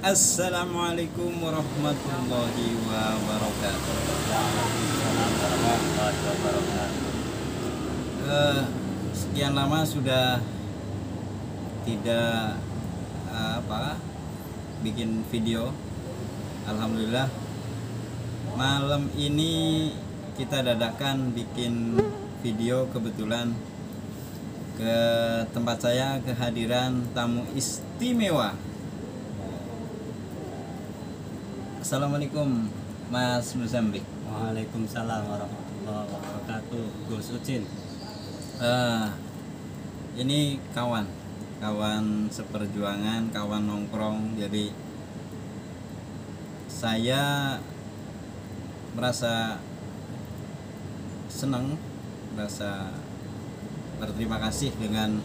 Assalamualaikum warahmatullahi wabarakatuh. Eh, sekian lama sudah tidak eh, apa bikin video. Alhamdulillah malam ini kita dadakan bikin video kebetulan ke tempat saya kehadiran tamu istimewa. Assalamualaikum Mas Muzambik. Waalaikumsalam warahmatullahi wabarakatuh. Gus Ucin. Eh, ini kawan, kawan seperjuangan, kawan nongkrong. Jadi saya merasa senang, merasa berterima kasih dengan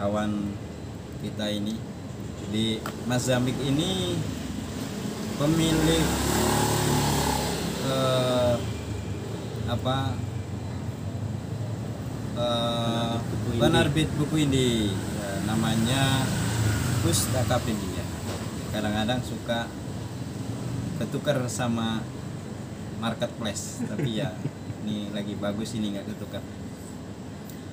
kawan kita ini. Jadi Mas Zambik ini pemilik eh, apa eh, Buku penerbit buku ini Ya, namanya Pustakapedia. Kadang-kadang suka ketukar sama marketplace, tapi ya ini lagi bagus ini nggak ketukar.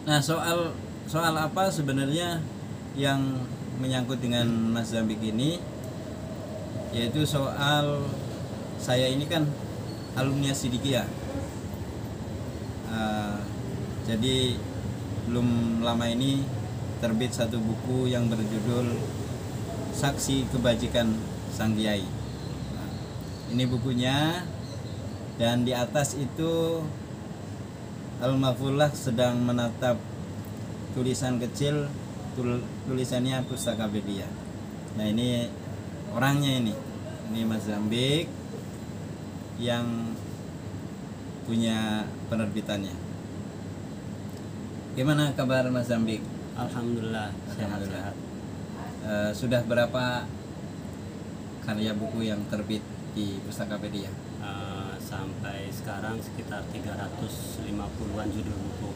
Nah soal soal apa sebenarnya yang menyangkut dengan Mas Zambik ini yaitu soal saya ini kan alumni Sidikia. Eh, jadi belum lama ini terbit satu buku yang berjudul Saksi Kebajikan Sang Kiai. Nah, ini bukunya dan di atas itu Al-Mafullah sedang menatap tulisan kecil tul- tulisannya Pustakapedia. Nah ini orangnya ini ini Mas Zambik yang punya penerbitannya. Gimana kabar Mas Zambik? Alhamdulillah Alhamdulillah. sehat-sehat. Eh, sudah berapa karya buku yang terbit di Pustakapedia? Eh, sampai sekarang sekitar 350-an judul buku.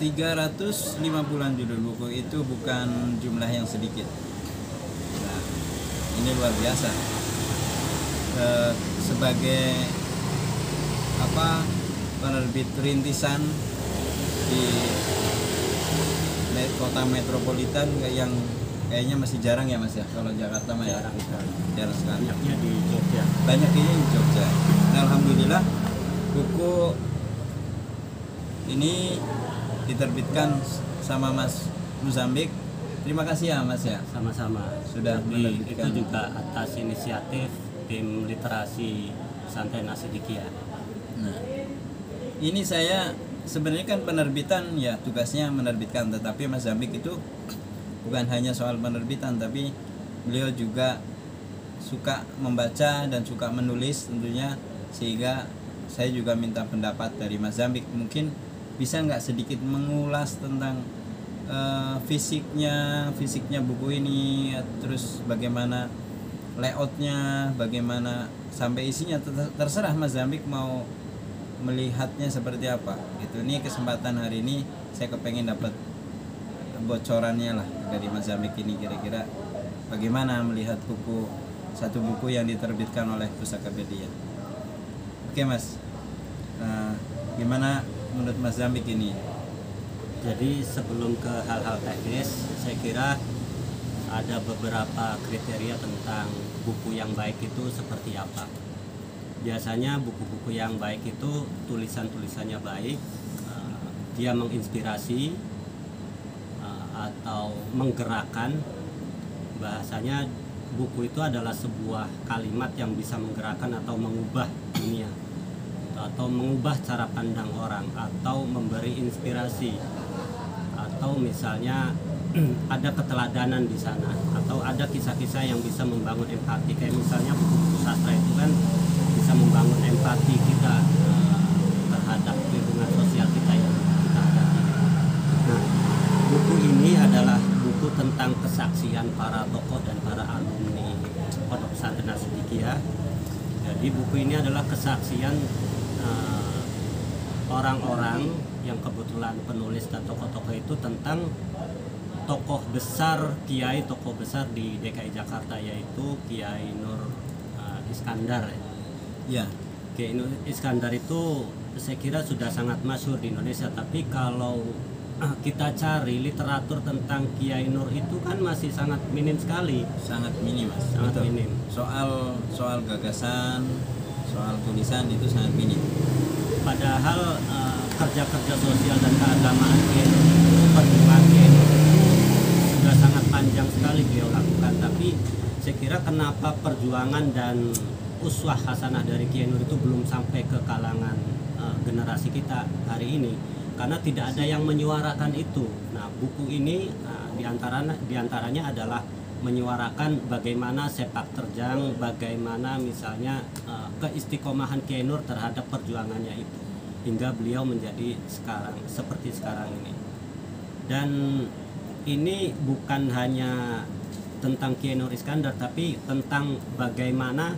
350-an judul buku itu bukan jumlah yang sedikit. Ini luar biasa. Eh, sebagai apa penerbit rintisan di kota metropolitan yang kayaknya masih jarang ya Mas ya kalau Jakarta mah ya Jarang sekali. jarang sekali. Banyaknya di Jogja. banyak ini di Jogja. Nah, Alhamdulillah buku ini diterbitkan sama Mas Muzambik. Terima kasih ya Mas ya. Sama-sama. Sudah Jadi itu juga atas inisiatif tim literasi Santai Nasidikia. Nah, ini saya sebenarnya kan penerbitan ya tugasnya menerbitkan, tetapi Mas Zambik itu bukan hanya soal penerbitan, tapi beliau juga suka membaca dan suka menulis tentunya sehingga saya juga minta pendapat dari Mas Zambik mungkin bisa nggak sedikit mengulas tentang eh, fisiknya fisiknya buku ini terus bagaimana layoutnya bagaimana sampai isinya. Ter- terserah Mas Zambik mau melihatnya seperti apa gitu. Ini kesempatan hari ini saya kepengen dapat bocorannya lah dari Mas Zambik ini kira-kira bagaimana melihat buku satu buku yang diterbitkan oleh Pustakapedia oke Mas. Nah, gimana menurut Mas Zambik ini Jadi sebelum ke hal-hal teknis, saya kira ada beberapa kriteria tentang buku yang baik itu seperti apa. Biasanya buku-buku yang baik itu tulisan-tulisannya baik, eh, dia menginspirasi eh, atau menggerakkan. Bahasanya buku itu adalah sebuah kalimat yang bisa menggerakkan atau mengubah dunia atau mengubah cara pandang orang atau memberi inspirasi atau misalnya ada keteladanan di sana atau ada kisah-kisah yang bisa membangun empati kayak misalnya buku-buku sastra itu kan bisa membangun empati kita eh, terhadap lingkungan sosial kita yang kita hadapi. Nah, buku ini adalah buku tentang kesaksian para tokoh dan para alumni Pondok Pesantren Nasidikia. Jadi buku ini adalah kesaksian eh, orang-orang yang kebetulan penulis dan tokoh-tokoh itu tentang tokoh besar kiai tokoh besar di DKI Jakarta yaitu Kiai Nur uh, Iskandar ya. Ya, Kiai Nur Iskandar itu saya kira sudah sangat masyhur di Indonesia tapi kalau uh, kita cari literatur tentang Kiai Nur itu kan masih sangat minim sekali sangat minim mas. sangat Betul. minim Soal soal gagasan, soal tulisan itu sangat minim. padahal uh, kerja-kerja sosial dan keagamaan Kiai itu sudah sangat panjang sekali beliau lakukan. Tapi saya kira kenapa perjuangan dan uswah hasanah dari Kiai Nur itu belum sampai ke kalangan uh, generasi kita hari ini. Karena tidak ada yang menyuarakan itu. Nah buku ini uh, di antaranya di antaranya adalah menyuarakan bagaimana sepak terjang, bagaimana misalnya uh, keistiqomahan Kiai Nur terhadap perjuangannya itu hingga beliau menjadi sekarang seperti sekarang ini. Dan ini bukan hanya tentang Kiai Nur Iskandar tapi tentang bagaimana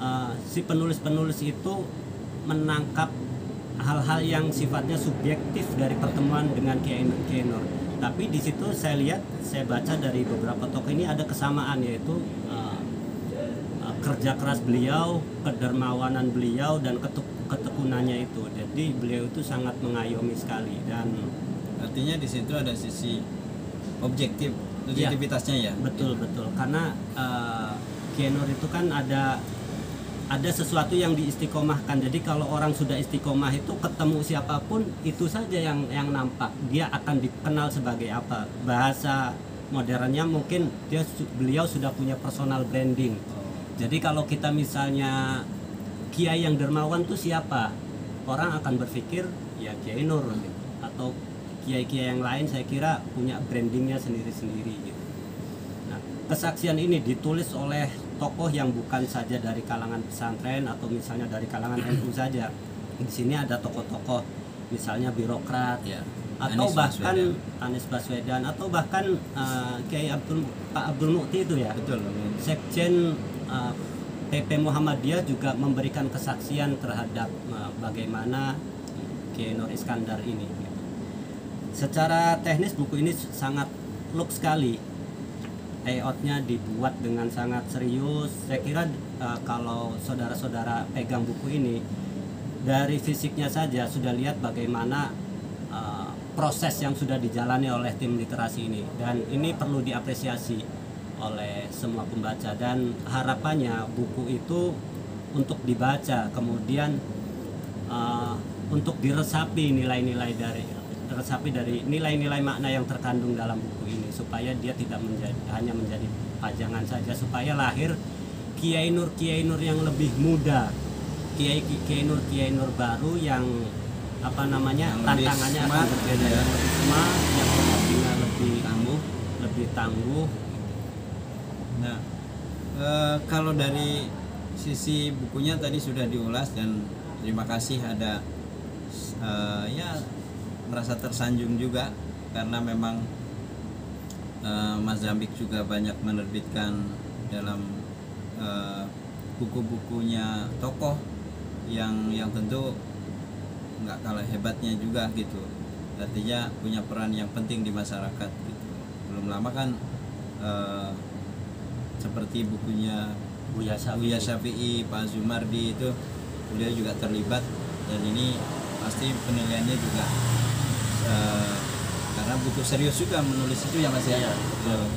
uh, si penulis-penulis itu menangkap hal-hal yang sifatnya subjektif dari pertemuan dengan Kiai Nur-. Tapi di situ saya lihat, saya baca dari beberapa tokoh ini ada kesamaan yaitu uh, kerja keras beliau, kedermawanan beliau dan ketuk- ketekunannya itu. Jadi beliau itu sangat mengayomi sekali dan Artinya di situ ada sisi objektif, Iya. objektivitasnya ya. betul betul karena uh, Kiai Nur itu kan ada ada sesuatu yang diistiqomahkan jadi kalau orang sudah istiqomah itu ketemu siapa pun itu saja yang yang nampak dia akan dikenal sebagai apa bahasa modernnya mungkin dia beliau sudah punya personal branding jadi kalau kita misalnya kiai yang dermawan itu siapa orang akan berpikir ya Kiai Nur gitu. atau kiai-kiai yang lain saya kira punya brandingnya sendiri-sendiri gitu. Nah, kesaksian ini ditulis oleh tokoh yang bukan saja dari kalangan pesantren atau misalnya dari kalangan NU saja. Di sini ada tokoh-tokoh misalnya birokrat Ya. atau Anies bahkan Baswedan. Anies Baswedan atau bahkan uh, Kiai Abdul Pak Abdul Mukti itu ya. Betul. Sekjen PP Muhammadiyah juga memberikan kesaksian terhadap uh, bagaimana Kiai Nur Iskandar ini. Secara teknis buku ini sangat look sekali. Layoutnya dibuat dengan sangat serius. Saya kira uh, kalau saudara-saudara pegang buku ini dari fisiknya saja sudah lihat bagaimana proses yang sudah dijalani oleh tim literasi ini dan ini perlu diapresiasi oleh semua pembaca dan harapannya buku itu untuk dibaca kemudian uh, untuk diresapi nilai-nilai dari resapi dari nilai-nilai makna yang terkandung dalam buku ini supaya dia tidak menjadi hanya menjadi pajangan saja supaya lahir kiai nur kiai nur yang lebih muda kiai kiai nur kiai nur baru yang apa namanya Yang lebih tantangannya akan berbeda ya. yang lebih smart yang lebih Tangguh. lebih tangguh Nah, eh, kalau dari sisi bukunya tadi sudah diulas dan terima kasih ada eh, ya merasa tersanjung juga karena memang eh, Mas Zambik juga banyak menerbitkan dalam eh, buku-bukunya tokoh yang yang tentu nggak kalah hebatnya juga gitu. Artinya punya peran yang penting di masyarakat gitu. Belum lama kan eh, seperti bukunya Buya Buya Syafi'i, Pak Zumardi itu beliau juga terlibat dan ini pasti penilaiannya juga eh, karena butuh serius juga menulis itu ya Mas ya. Eh,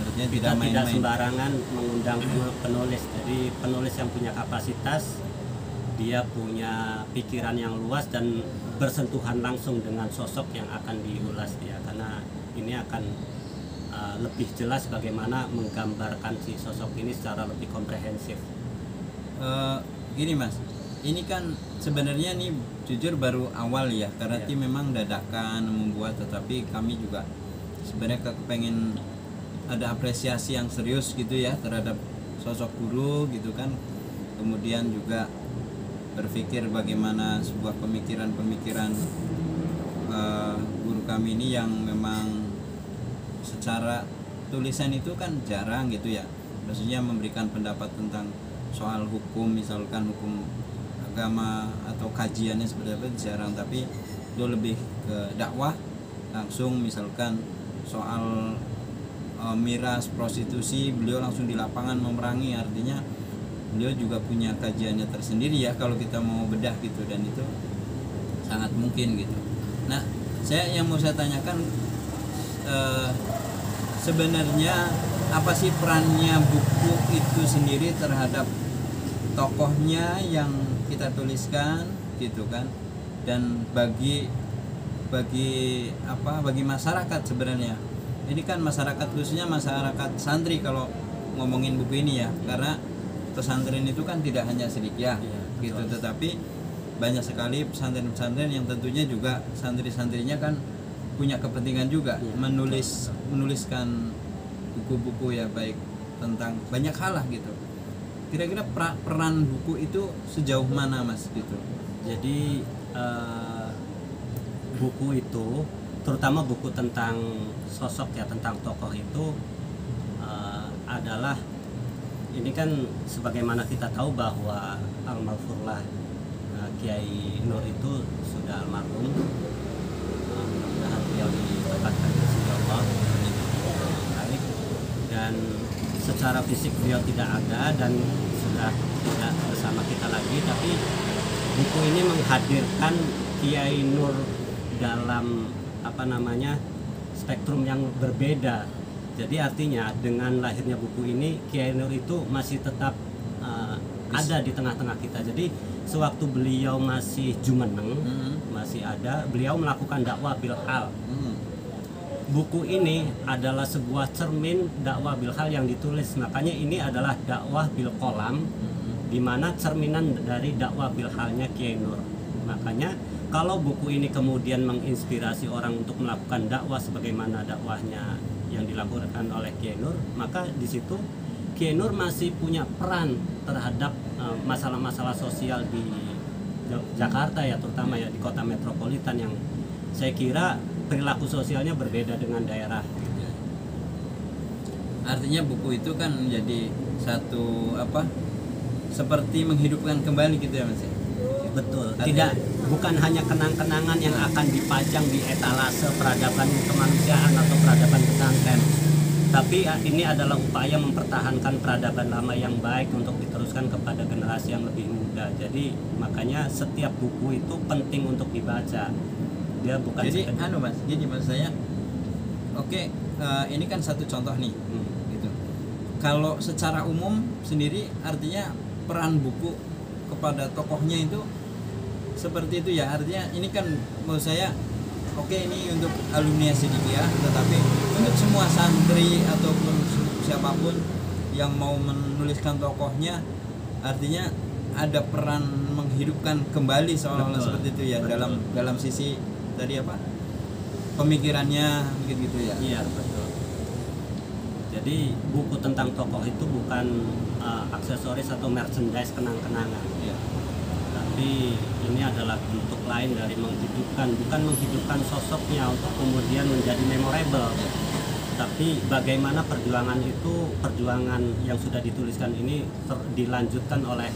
Artinya tidak kita tidak main-main. sembarangan mengundang penulis jadi penulis yang punya kapasitas dia punya pikiran yang luas dan bersentuhan langsung dengan sosok yang akan diulas dia karena ini akan uh, lebih jelas bagaimana menggambarkan si sosok ini secara lebih komprehensif. Eh, gini Mas, ini kan sebenarnya nih jujur baru awal ya karena tim memang dadakan membuat tetapi kami juga sebenarnya ke- kepengen ada apresiasi yang serius gitu ya terhadap sosok guru gitu kan. Kemudian juga berpikir bagaimana sebuah pemikiran-pemikiran eh, guru kami ini yang memang secara tulisan itu kan jarang gitu ya. Maksudnya memberikan pendapat tentang soal hukum misalkan hukum agama atau kajiannya seperti apa jarang. Tapi itu lebih ke dakwah langsung misalkan soal eh, miras prostitusi beliau langsung di lapangan memerangi. Artinya beliau juga punya kajiannya tersendiri ya kalau kita mau bedah gitu. Dan itu sangat mungkin gitu. Nah saya yang mau saya tanyakan eh, sebenarnya apa sih perannya buku itu sendiri terhadap tokohnya yang kita tuliskan gitu kan? Dan bagi bagi apa bagi masyarakat sebenarnya. Ini kan masyarakat khususnya masyarakat santri kalau ngomongin buku ini ya. Karena pesantren itu kan tidak hanya sedikit Iya, gitu. Betul. tetapi banyak sekali pesantren-pesantren yang tentunya juga santri-santrinya kan punya kepentingan juga Iya, menulis menuliskan buku-buku ya baik tentang banyak hal lah gitu. Kira-kira pra- peran buku itu sejauh mana mas gitu? Jadi eh, buku itu, terutama buku tentang sosok ya tentang tokoh itu eh, adalah ini kan sebagaimana kita tahu bahwa almarhumlah eh, Kiai Nur itu sudah almarhum. Mudah-mudahan beliau ditempatkan di sisi Allah baik dan secara fisik beliau tidak ada dan sudah tidak bersama kita lagi tapi buku ini menghadirkan Kiai Nur dalam apa namanya spektrum yang berbeda. Jadi artinya dengan lahirnya buku ini Kiai Nur itu masih tetap uh, ada di tengah-tengah kita. Jadi sewaktu beliau masih jumeneng Mhm. masih ada beliau melakukan dakwah bilhal Hmm. buku ini adalah sebuah cermin dakwah bilhal yang ditulis makanya ini adalah dakwah bil kolam Hmm. di mana cerminan dari dakwah bilhalnya Kiai Nur makanya kalau buku ini kemudian menginspirasi orang untuk melakukan dakwah sebagaimana dakwahnya yang dilakukan oleh Kiai Nur maka di situ Kiai Nur masih punya peran terhadap eh, masalah-masalah sosial di Ja- Jakarta ya terutama ya di kota metropolitan yang saya kira perilaku sosialnya berbeda dengan daerah artinya buku itu kan menjadi satu apa seperti menghidupkan kembali gitu ya mas ya? Betul. Artinya- Tidak bukan hanya kenang-kenangan yang akan dipajang di etalase peradaban kemanusiaan atau peradaban pesantren. Tapi ah, ini adalah upaya mempertahankan peradaban lama yang baik untuk diteruskan kepada generasi yang lebih muda. Jadi makanya setiap buku itu penting untuk dibaca. Dia bukan jadi sekedar- anu mas gini mas saya oke eh, ini kan satu contoh nih Hmm. gitu kalau secara umum sendiri artinya peran buku kepada tokohnya itu seperti itu ya artinya ini kan menurut saya oke ini untuk alumni Sidikiyah tetapi untuk semua santri ataupun si- siapa pun yang mau menuliskan tokohnya artinya ada peran menghidupkan kembali seolah-olah seperti itu ya betul. dalam dalam sisi tadi apa pemikirannya gitu gitu ya Iya betul. Jadi buku tentang tokoh itu bukan uh, aksesoris atau merchandise kenang-kenangan. Iya. tapi ini adalah bentuk lain dari menghidupkan bukan menghidupkan sosoknya untuk kemudian menjadi memorable tapi bagaimana perjuangan itu perjuangan yang sudah dituliskan ini ter- dilanjutkan oleh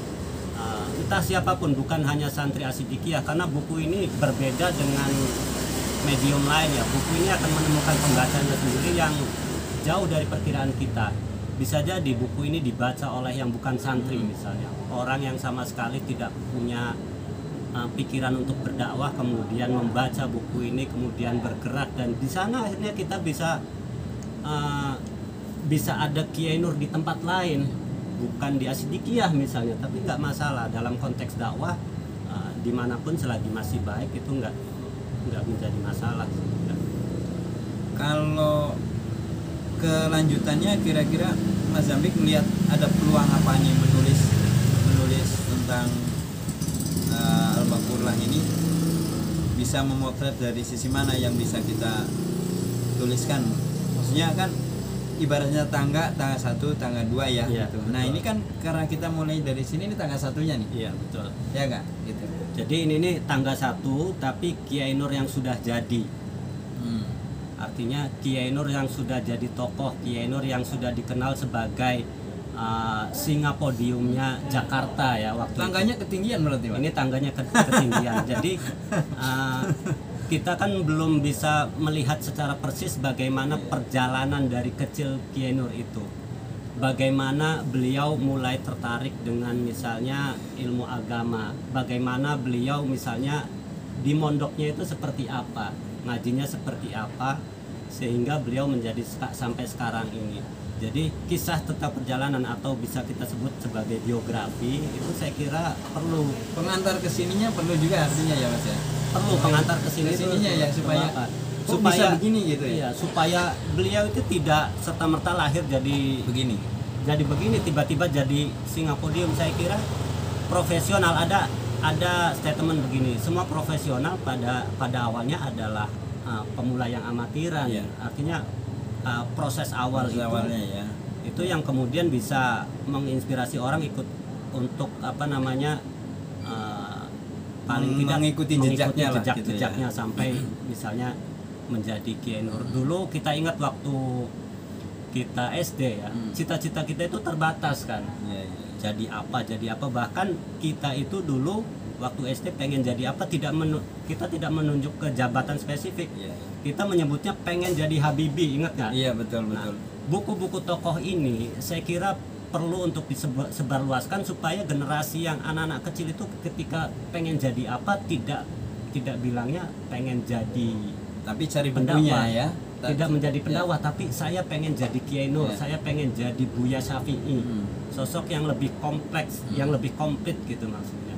uh, entah siapa pun bukan hanya santri asidikiyah karena buku ini berbeda dengan medium lain ya. Buku ini akan menemukan pembacanya sendiri yang jauh dari perkiraan kita. Bisa jadi buku ini dibaca oleh yang bukan santri misalnya. Orang yang sama sekali tidak punya uh, pikiran untuk berdakwah kemudian membaca buku ini kemudian bergerak dan di sana akhirnya kita bisa uh, bisa ada Kiai Nur di tempat lain bukan di Asidikiyah misalnya tapi nggak masalah. Dalam konteks dakwah uh, di mana pun selagi masih baik itu nggak nggak menjadi masalah. Kalau kelanjutannya kira-kira Mas Zambik melihat ada peluang apa nih menulis menulis tentang uh, Al-Baqurlah ini? Bisa memotret dari sisi mana yang bisa kita tuliskan. Maksudnya kan ibaratnya tangga tangga satu tangga dua ya Iya, gitu. Nah ini kan karena kita mulai dari sini ini tangga satunya nih iya betul ya nggak gitu. jadi ini nih tangga satu tapi Kiai Nur yang sudah jadi Hmm. artinya Kiai Nur yang sudah jadi tokoh Kiai Nur yang sudah dikenal sebagai uh, singa podiumnya Jakarta ya waktu itu. Tangganya ketinggian berarti Pak? ini tangganya ke ketinggian jadi uh, kita kan belum bisa melihat secara persis bagaimana perjalanan dari kecil Kiai Nur itu. Bagaimana beliau mulai tertarik dengan misalnya ilmu agama, bagaimana beliau misalnya di mondoknya itu seperti apa, ngajinya seperti apa, sehingga beliau menjadi sampai sekarang ini. Jadi kisah tentang perjalanan atau bisa kita sebut sebagai biografi itu saya kira perlu. Pengantar ke sininya perlu juga artinya ya mas ya? Perlu pengantar ke sini itu Ke sininya ya, supaya- kok bisa begini gitu ya? Iya, supaya beliau itu tidak serta merta lahir jadi begini. jadi begini tiba-tiba jadi singa podium saya kira profesional ada ada statement begini semua profesional pada pada awalnya adalah uh, pemula yang amatiran. Iya. artinya uh, proses awal Proses itu awalnya ya itu yang kemudian bisa menginspirasi orang ikut untuk apa namanya uh, paling Hmm, tidak mengikuti jejaknya jejak gitu ya. jejaknya sampai misalnya menjadi Kiai Nur dulu kita ingat waktu kita SD ya Hmm. cita-cita kita itu terbatas kan Iya, iya. jadi apa jadi apa bahkan kita itu dulu waktu SD pengen jadi apa tidak menu- kita tidak menunjuk ke jabatan spesifik Iya. Kita menyebutnya pengen jadi Habibi ingat nggak Iya betul Nah, betul. buku-buku tokoh ini saya kira perlu untuk disebarluaskan supaya generasi yang anak-anak kecil itu ketika pengen jadi apa tidak tidak bilangnya pengen jadi Tapi cari Pendakwah. bukunya ya. tidak menjadi Ya. pendakwah tapi saya pengen jadi Kiai Nur, Ya. saya pengen jadi Buya Syafi'i. Hmm. Sosok yang lebih kompleks, yang lebih komplit gitu maksudnya.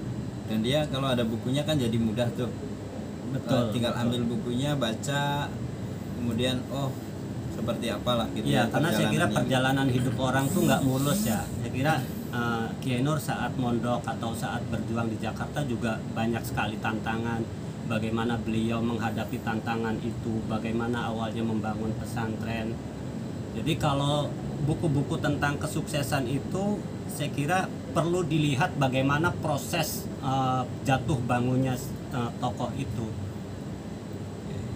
Dan dia kalau ada bukunya kan jadi mudah tuh. Betul. Eh, tinggal betul. ambil bukunya, baca, kemudian oh seperti apalah gitu Iya, ya karena saya kira perjalanan hidup orang tuh nggak mulus ya. Saya kira eh, Kiai Nur saat mondok atau saat berjuang di Jakarta juga banyak sekali tantangan. Bagaimana beliau menghadapi tantangan itu, bagaimana awalnya membangun pesantren. Jadi kalau buku-buku tentang kesuksesan itu, saya kira perlu dilihat bagaimana proses eh, jatuh bangunnya eh, tokoh itu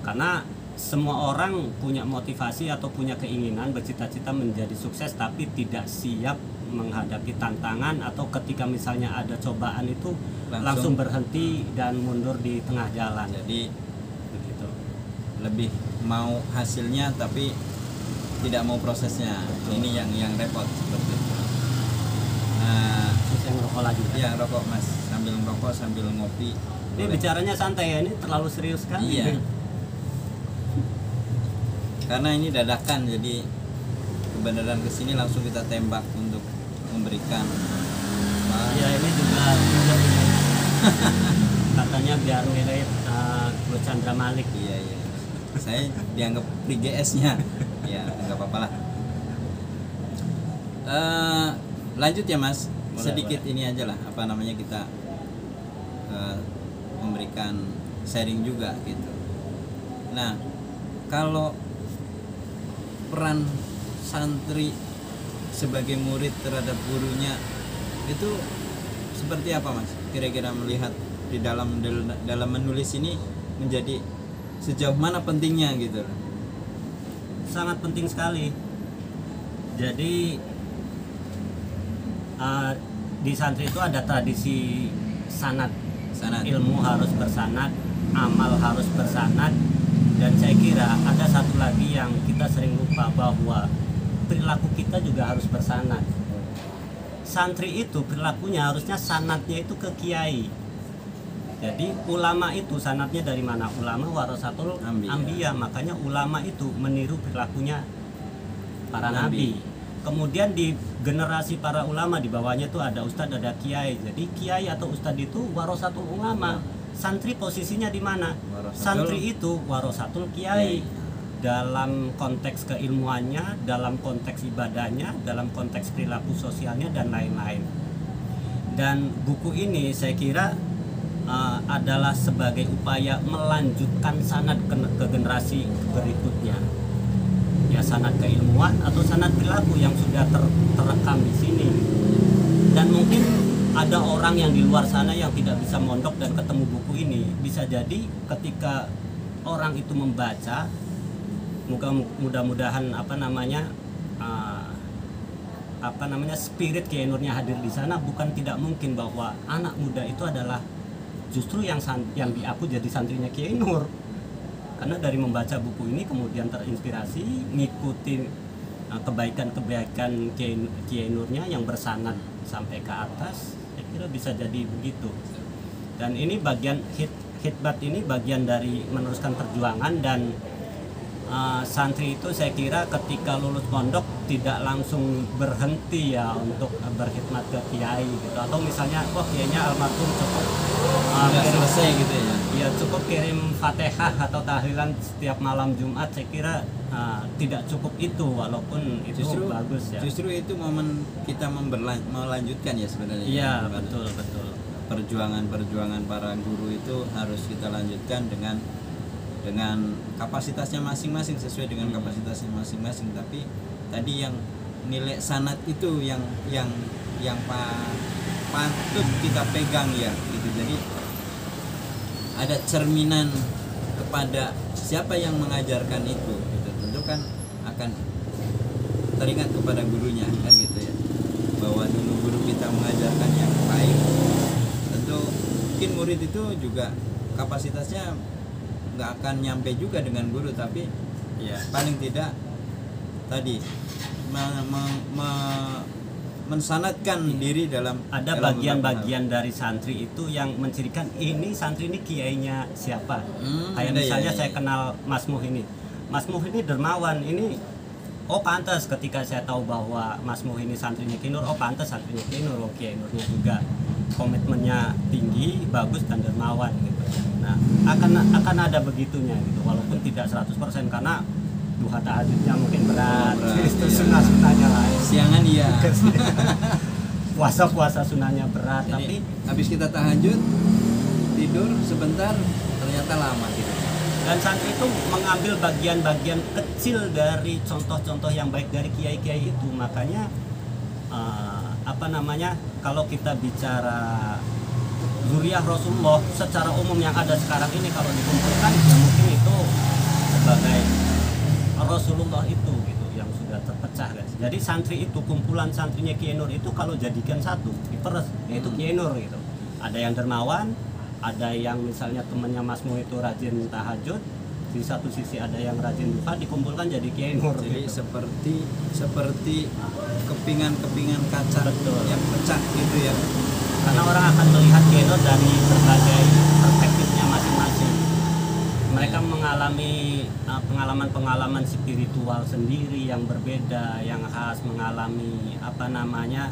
karena semua orang punya motivasi atau punya keinginan bercita-cita menjadi sukses tapi tidak siap menghadapi tantangan atau ketika misalnya ada cobaan itu langsung, Langsung. berhenti dan mundur di tengah jalan Jadi begitu. lebih mau hasilnya tapi tidak mau prosesnya. Ini yang yang repot seperti itu. Nah, Terus yang rokok lagi. kan? ya rokok mas sambil ngerokok sambil ngopi. Ini Boleh. bicaranya santai ya, ini terlalu serius kan? Iya. Karena ini dadakan jadi kebenaran ke sini langsung kita tembak untuk memberikan. Wah, Iya ini juga katanya biar mirip uh, Bro Chandra Malik. iya iya. Saya dianggap di GS nya ya nggak apa-apa lah. Eh, lanjut ya mas. Boleh, sedikit ini aja lah apa namanya kita eh, memberikan sharing juga gitu. Nah kalau peran santri sebagai murid terhadap gurunya itu seperti apa mas? Kira-kira melihat di dalam dalam menulis ini menjadi sejauh mana pentingnya gitu? Sangat penting sekali. Jadi uh, di santri itu ada tradisi sanat, sana ilmu harus bersanat, amal harus bersanat, dan saya kira ada satu lagi yang kita sering lupa bahwa perilaku kita juga harus bersanat. Santri itu perilakunya harusnya sanatnya itu ke kiai. Jadi ulama itu sanatnya dari mana? Ulama warasatul Ambiya. ambiya. Makanya ulama itu meniru perilakunya para nabi. Nabi. Kemudian di generasi para ulama di bawahnya itu ada ustadz, ada kiai. Jadi kiai atau ustadz itu warasatul ulama. Santri posisinya di mana? Santri itu warasatul kiai. Kiai. Dalam konteks keilmuannya, dalam konteks ibadahnya, dalam konteks perilaku sosialnya dan lain-lain. Dan buku ini saya kira uh, adalah sebagai upaya melanjutkan sanad ke, ke generasi berikutnya. Ya sanad keilmuan atau sanad perilaku yang sudah ter- terekam di sini. Dan mungkin ada orang yang di luar sana yang tidak bisa mondok dan ketemu buku ini. Bisa jadi ketika orang itu membaca mudah-mudahan apa namanya uh, apa namanya spirit Kiai Nurnya hadir di sana bukan tidak mungkin bahwa anak muda itu adalah justru yang san- yang diaku jadi santrinya Kiai Nur karena dari membaca buku ini kemudian terinspirasi ngikuti uh, kebaikan-kebaikan Kiai Nurnya yang bersanad sampai ke atas saya kira bisa jadi begitu. Dan ini bagian hit hitbat ini bagian dari meneruskan perjuangan dan uh, santri itu saya kira ketika lulus pondok tidak langsung berhenti ya untuk uh, berkhidmat ke kiai gitu. Atau misalnya wah kiainya almarhum cukup uh, kirim- selesai gitu ya? Ya cukup kirim fatihah atau tahlilan setiap malam Jumat saya kira uh, tidak cukup itu walaupun itu justru bagus ya. justru itu momen kita melanjutkan ya sebenarnya iya Gimana? betul betul. perjuangan-perjuangan para guru itu harus kita lanjutkan dengan dengan kapasitasnya masing-masing sesuai dengan kapasitasnya masing-masing. Tapi tadi yang nilai sanat itu yang yang yang pa- patut kita pegang ya gitu. Jadi ada cerminan kepada siapa yang mengajarkan itu gitu. Tentu kan akan teringat kepada gurunya kan gitu ya. Bahwa dulu guru kita mengajarkan yang baik. Tentu mungkin murid itu juga kapasitasnya nggak akan nyampe juga dengan guru tapi ya paling tidak tadi me- me- me- mensanatkan diri dalam ada bagian-bagian dari santri itu yang mencirikan ini santri ini kiainya siapa? Hmm, kayak ya, misalnya ya, saya ya. kenal Mas Muh ini. Mas Muh ini dermawan ini oh pantas ketika saya tahu bahwa Mas Muh ini santrinya Kinur oh pantas santrinya Kinur oh Kiai Nurnya juga komitmennya tinggi bagus dan dermawan gitu nah akan akan ada begitunya gitu walaupun tidak 100% karena duha tahajudnya mungkin berat, berat, itu iya. sunnah sunnahnya lain. Siangan iya. Puasa puasa sunnahnya berat tapi Jadi, habis kita tahajud tidur sebentar ternyata lama gitu. Dan santri itu mengambil bagian-bagian kecil dari contoh-contoh yang baik dari kiai-kiai itu. Makanya eh, apa namanya kalau kita bicara zuriyah Rasulullah secara umum yang ada sekarang ini kalau dikumpulkan ya mungkin itu sebagai Rasulullah itu gitu yang sudah terpecah guys. Jadi santri itu kumpulan santrinya Kiai Nur itu kalau jadikan satu diperes yaitu Hmm. Kiai Nur gitu. Ada yang dermawan, ada yang misalnya temannya Mas Mu itu rajin tahajud, di satu sisi ada yang rajin duha dikumpulkan jadi Kiai Nur jadi gitu. seperti seperti kepingan-kepingan kaca Betul. yang pecah gitu ya Karena orang akan melihat Nur dari berbagai perspektifnya masing-masing. Mereka mengalami uh, pengalaman-pengalaman spiritual sendiri yang berbeda, yang khas mengalami apa namanya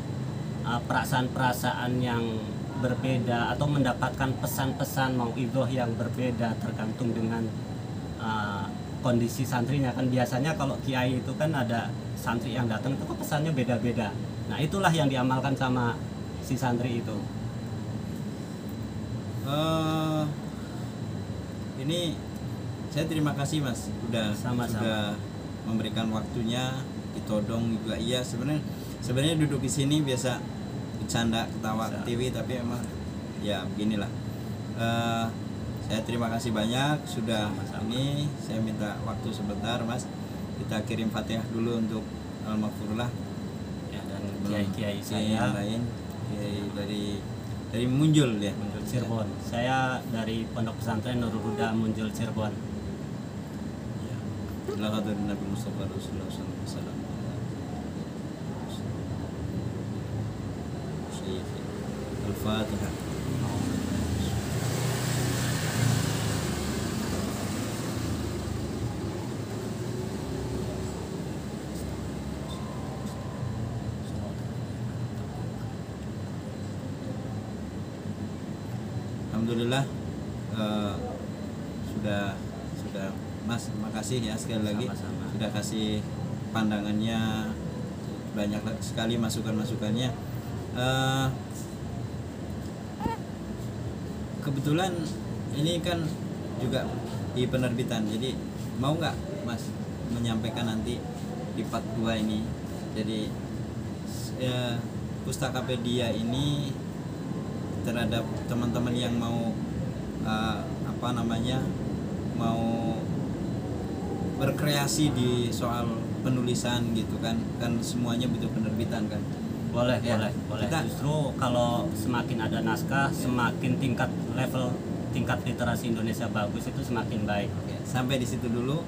uh, perasaan-perasaan yang berbeda atau mendapatkan pesan-pesan mauidhoh yang berbeda tergantung dengan uh, kondisi santrinya kan biasanya kalau kiai itu kan ada santri yang datang itu kok pesannya beda-beda. Nah itulah yang diamalkan sama si santri itu. Eh, ini saya terima kasih mas udah Sama-sama. sudah memberikan waktunya ditodong juga iya sebenarnya sebenarnya duduk di sini biasa bercanda ketawa Bisa. TV tapi emang ya beginilah Eh, saya terima kasih banyak sudah Sama-sama. ini saya minta waktu sebentar mas kita kirim fatihah dulu untuk al-maghfurlah Ya, dan kiai-kiai saya lain kiai dari dari muncul ya muncul Cirebon. Saya dari Pondok Pesantren Nurul Huda muncul Cirebon. ila hadir Nabi Mustafa Rasulullah. Syekh Al-Fatihah. Alhamdulillah eh, sudah sudah Mas makasih ya sekali lagi Sama-sama. sudah kasih pandangannya banyak sekali masukan-masukannya Eh, kebetulan ini kan juga di penerbitan jadi mau nggak Mas menyampaikan nanti di part 2 ini jadi eh, Pustakapedia ini terhadap teman-teman yang mau eh, apa namanya mau berkreasi di soal penulisan gitu kan kan semuanya butuh penerbitan kan Boleh, Ya, boleh, boleh. kita- Justru kalau semakin ada naskah, semakin tingkat level tingkat literasi Indonesia bagus itu semakin baik. Oke, sampai di situ dulu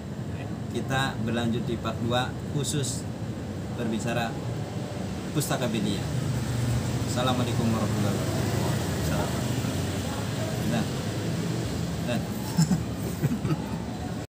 kita berlanjut di part 2 khusus berbicara pustakapedia. Assalamualaikum warahmatullahi wabarakatuh.